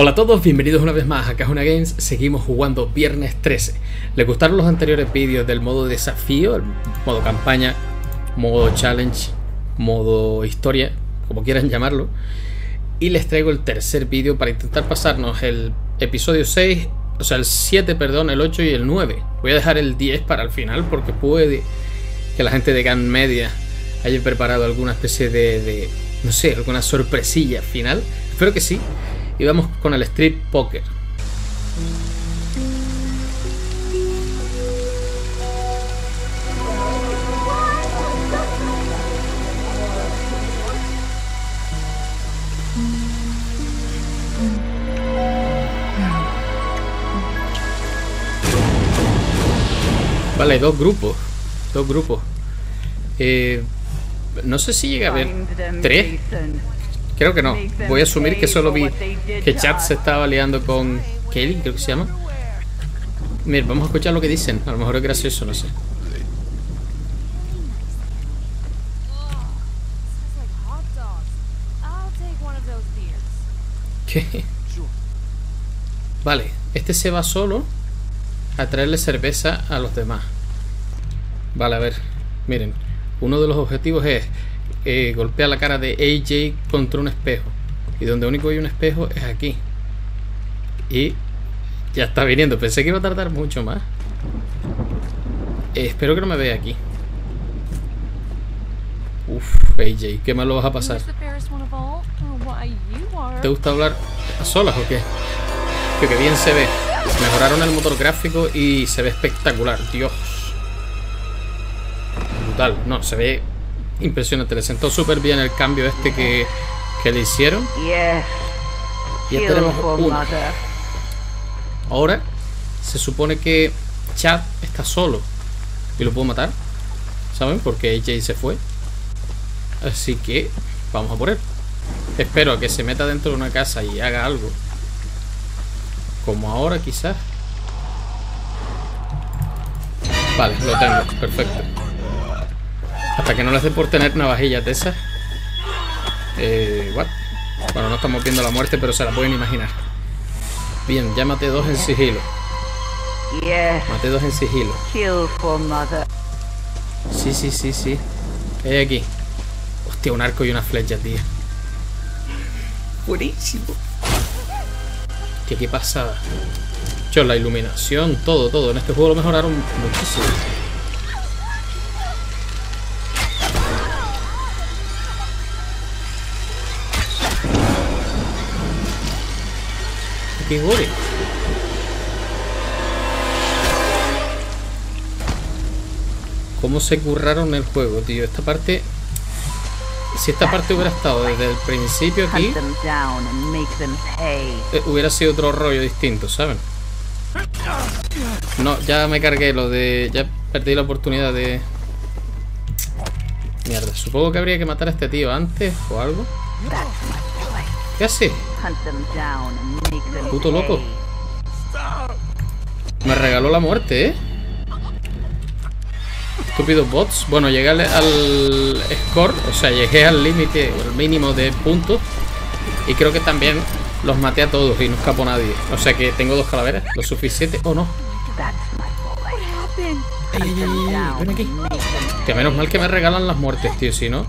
Hola a todos, bienvenidos una vez más a Cajuna Games. Seguimos jugando Viernes 13. ¿Les gustaron los anteriores vídeos del modo desafío, el modo campaña, modo challenge, modo historia, como quieran llamarlo? Y les traigo el tercer vídeo para intentar pasarnos el episodio 6, o sea, el 7, perdón, el 8 y el 9. Voy a dejar el 10 para el final porque puede que la gente de Gan Media haya preparado alguna especie de, de no sé, alguna sorpresilla final. Espero que sí. Y vamos con el Street Poker. Vale, dos grupos. Dos grupos. Eh, no sé si llega a haber tres. Creo que no. Voy a asumir que solo vi que Chat se estaba liando con Kelly, creo que se llama. Mira, vamos a escuchar lo que dicen. A lo mejor es gracioso, no sé. ¿Qué? Vale, este se va solo a traerle cerveza a los demás. Vale, a ver. Miren, uno de los objetivos es eh, golpea la cara de AJ contra un espejo. Y donde único hay un espejo es aquí. Y ya está viniendo. Pensé que iba a tardar mucho más. Eh, espero que no me vea aquí. Uf, AJ, ¿qué mal lo vas a pasar? ¿Te gusta hablar a solas o qué? Que, que bien se ve. Mejoraron el motor gráfico y se ve espectacular. Dios. Brutal. No, se ve impresionante. Le sentó súper bien el cambio este que, que le hicieron. Y ya tenemos uno. Ahora se supone que Chad está solo. Y lo puedo matar. ¿Saben? Porque AJ se fue. Así que vamos a por él. Espero a que se meta dentro de una casa y haga algo. Como ahora quizás. Vale, lo tengo. Perfecto. Hasta que no les dé por tener navajillas de esas. Eh, what? Bueno, no estamos viendo la muerte, pero se la pueden imaginar. Bien, ya maté dos en sigilo. Maté dos en sigilo. Sí, sí, sí, sí. ¿Qué hay aquí? Hostia, un arco y una flecha, tío. Buenísimo. Hostia, qué pasada. Yo, la iluminación, todo, todo. En este juego lo mejoraron muchísimo. Qué gore. Cómo se curraron el juego, tío. Esta parte... Si esta parte hubiera estado desde el principio aquí... Eh, hubiera sido otro rollo distinto, ¿saben? No, ya me cargué lo de... Ya perdí la oportunidad de... Mierda, supongo que habría que matar a este tío antes o algo. ¿Qué hace? Puto loco. Me regaló la muerte, ¿eh? Estúpidos bots. Bueno, llegué al, score, o sea, llegué al límite, el mínimo de puntos. Y creo que también los maté a todos y no escapó nadie. O sea que tengo dos calaveras, lo suficiente. ¿O no? ven aquí. Que menos mal que me regalan las muertes, tío, si no.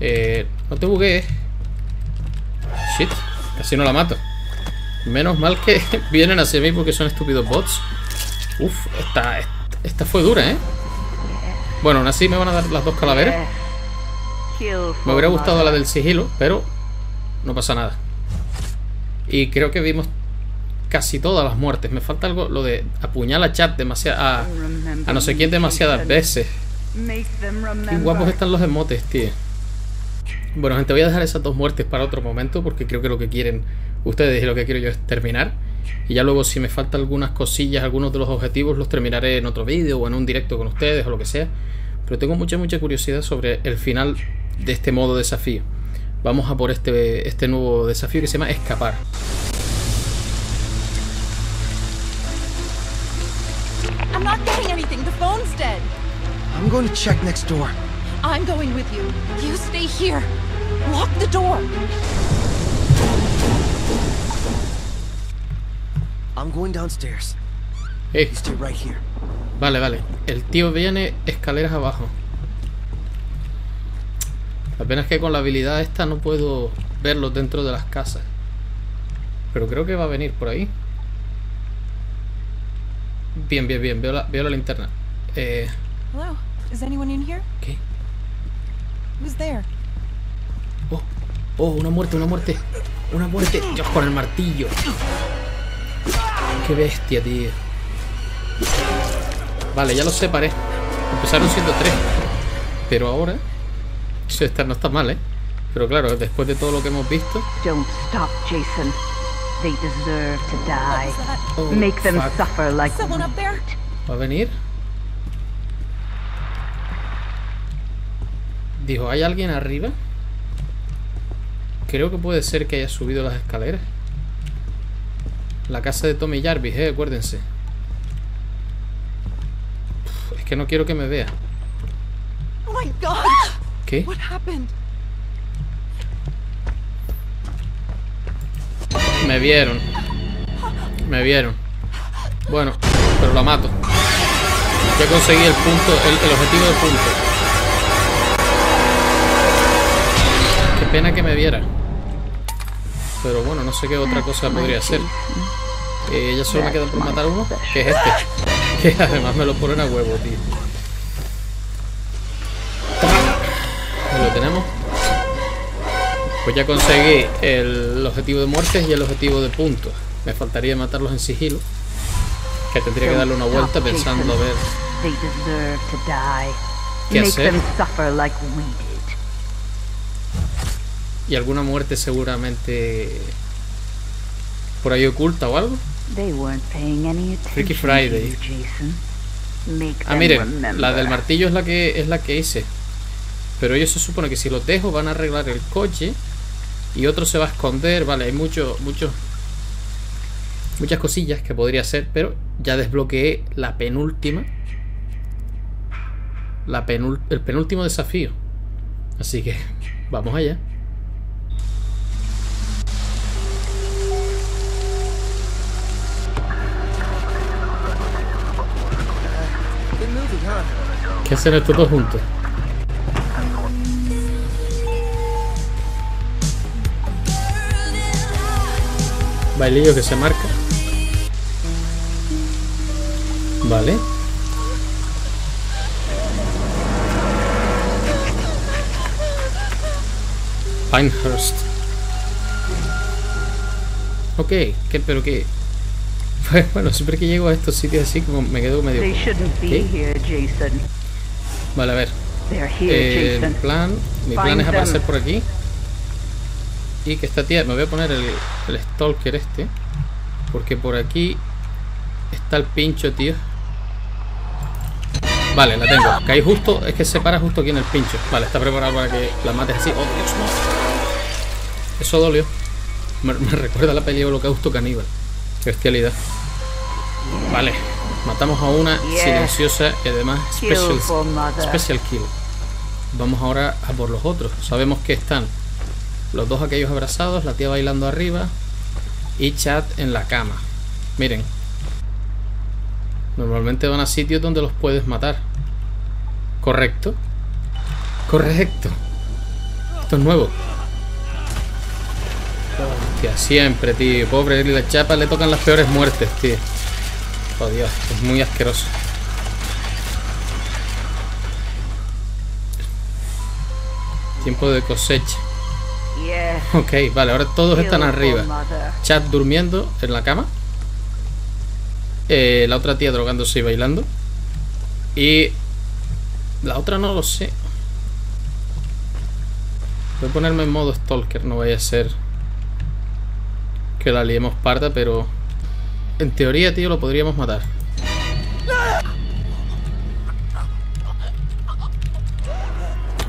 Eh, no te buguees. Shit, casi no la mato. Menos mal que vienen hacia mí porque son estúpidos bots. Uf, esta, esta fue dura, ¿eh? Bueno, aún así me van a dar las dos calaveras. Me hubiera gustado la del sigilo, pero no pasa nada. Y creo que vimos casi todas las muertes. Me falta algo, lo de apuñalar a chat demasiado, a, a no sé quién demasiadas veces. Qué guapos están los emotes, tío. Bueno, gente, voy a dejar esas dos muertes para otro momento porque creo que lo que quieren ustedes y lo que quiero yo es terminar. Y ya luego si me faltan algunas cosillas, algunos de los objetivos los terminaré en otro vídeo o en un directo con ustedes o lo que sea. Pero tengo mucha, mucha curiosidad sobre el final de este modo desafío. Vamos a por este, este nuevo desafío que se llama Escapar. I'm not getting anything. The phone's dead. I'm going to check next door. I'm going with you. You stay here. Lock the door. I'm going downstairs. Eh, You stay right here. vale, vale. El tío viene escaleras abajo. La pena es que con la habilidad esta no puedo verlos dentro de las casas. Pero creo que va a venir por ahí. Bien, bien, bien. Veo la, veo la linterna. Eh, Hello? Is anyone in here? ¿Qué? Who's there? Oh, oh, una muerte, una muerte. Una muerte. Dios, con el martillo. Qué bestia, tío. Vale, ya los separé. Empezaron siendo tres. Pero ahora... Eso está, no está mal, ¿eh? Pero claro, después de todo lo que hemos visto... Don't stop, Jason. They deserve to die. Oh, Make them fuck. suffer like? ¿Va a venir? Dijo, ¿hay alguien arriba? Creo que puede ser que haya subido las escaleras. La casa de Tommy Jarvis, eh, acuérdense. Uf, es que no quiero que me vea. Oh my god! ¿Qué? What happened? Me vieron. Me vieron. Bueno, pero la mato. Ya conseguí el punto, el, el objetivo del punto. Pena que me viera. Pero bueno, no sé qué otra cosa podría ser. Eh, ya solo me queda por matar uno, que es este. Que además me lo ponen a huevo, tío. Ahí lo tenemos. Pues ya conseguí el objetivo de muertes y el objetivo de puntos. Me faltaría matarlos en sigilo. Que tendría que darle una vuelta pensando a ver. ¿Qué hacer? Y alguna muerte seguramente por ahí oculta o algo. Freaky Friday. Ah, miren, la del martillo es la que es la que hice. Pero ellos se supone que si los dejo van a arreglar el coche y otro se va a esconder. Vale, hay mucho, mucho, muchas cosillas que podría hacer, pero ya desbloqueé la penúltima, la penul- el penúltimo desafío. Así que vamos allá. ¿Qué hacen estos dos juntos? Bailillo que se marca. Vale. Pinehurst. Ok, ¿qué, pero qué? Pues, bueno, siempre que llego a estos sitios así como me quedo medio... They shouldn't be ¿Qué? here, Jason. Vale, a ver. Eh, el plan, mi plan es aparecer por aquí. Y que esta tía, me voy a poner el, el stalker este. Porque por aquí está el pincho, tío. Vale, la tengo. Caí justo, es que se para justo aquí en el pincho. Vale, está preparado para que la mates así. Oh, Dios, no. Eso dolió. Me, me recuerda a la peli de Holocausto Caníbal. Bestialidad. Vale, matamos a una silenciosa y además special, special kill. Vamos ahora a por los otros. Sabemos que están los dos aquellos abrazados, la tía bailando arriba y Chad en la cama. Miren. Normalmente van a sitios donde los puedes matar. ¿Correcto? Correcto. Esto es nuevo. Hostia, siempre, tío. Pobre, la chapa le tocan las peores muertes, tío. Oh Dios, es muy asqueroso. Tiempo de cosecha. Ok, vale, ahora todos están arriba. Chad durmiendo en la cama. Eh, la otra tía drogándose y bailando. Y la otra no lo sé. Voy a ponerme en modo stalker, no vaya a ser que la liemos parda, pero en teoría, tío, lo podríamos matar.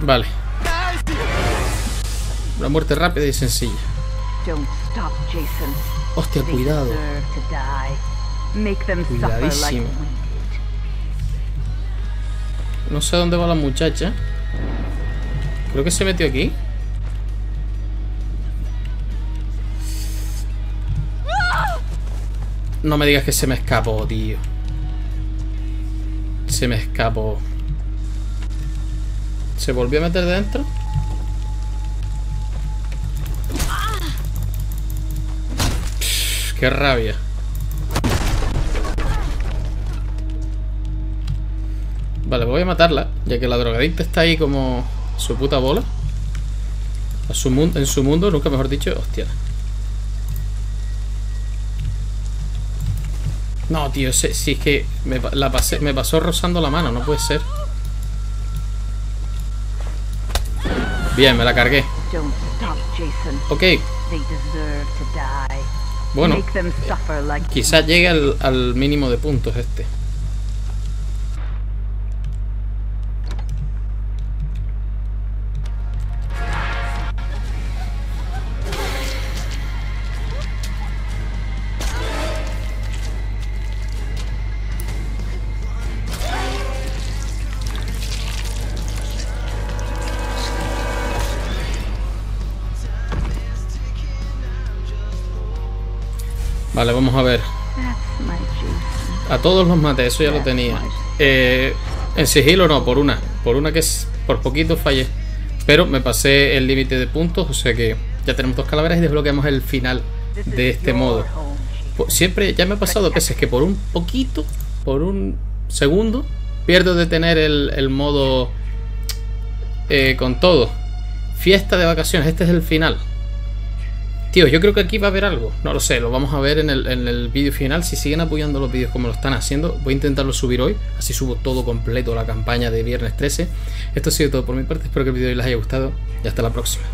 Vale. Una muerte rápida y sencilla. Hostia, cuidado. Cuidadísimo. No sé dónde va la muchacha. Creo que se metió aquí. No me digas que se me escapó, tío. Se me escapó. ¿Se volvió a meter dentro? ¡Qué rabia! Vale, voy a matarla, ya que la drogadicta está ahí como su puta bola. Su en su mundo, nunca mejor dicho, hostia. No, tío, si, si es que me, la pasé, me pasó rozando la mano, no puede ser. Bien, me la cargué. Ok, bueno, quizás llegue al, al mínimo de puntos este. Vale, vamos a ver. A todos los maté, eso ya lo tenía. Eh, en sigilo no, por una. Por una que es por poquito fallé. Pero me pasé el límite de puntos, o sea que ya tenemos dos calaveras y desbloqueamos el final de este modo. Siempre, ya me ha pasado veces que por un poquito, por un segundo, pierdo de tener el, el modo eh, con todo. Fiesta de vacaciones, este es el final. Yo creo que aquí va a haber algo. No lo sé, lo vamos a ver en el, en el vídeo final. Si siguen apoyando los vídeos como lo están haciendo, voy a intentarlo subir hoy. Así subo todo completo, la campaña de viernes 13. Esto ha sido todo por mi parte. Espero que el vídeo les haya gustado y hasta la próxima.